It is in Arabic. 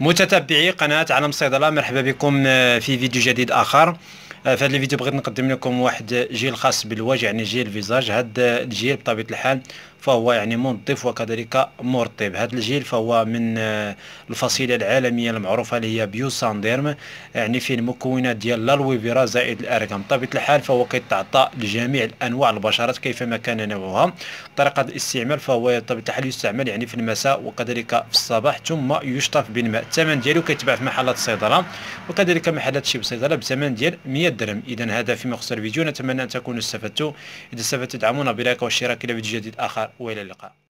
متتبعي قناة عالم الصيدلة مرحبا بكم آه، في فيديو جديد آخر. في هذا الفيديو بغيت نقدم لكم واحد جيل خاص بالوجه يعني gel visage. هذا الجيل بطبيعة الحال فهو يعني منظف وكذلك مرطب. هذا الجيل فهو من آه، الفصيلة العالمية المعروفة اللي هي Bio Sanderm يعني فيه المكونات ديال l'aloe vera زائد الاركان بطبيعة الحال فهو كيتعطى لجميع الانواع البشرات كيفما كان نوعها. طريقة الاستعمال فهو بطبيعة الحال يستعمل يعني في المساء وكذلك في الصباح ثم يشطف بالماء. الثمن ديالو كيتباع في محلات الصيدله وكذلك محلات شبه صيدلة بثمن ديال 100 درهم اذا هذا فيما يخص الفيديو. نتمنى أن تكونوا استفدتوا. إذا استفدتوا دعمونا ب like واشتراك إلى فيديو جديد آخر. وإلى اللقاء.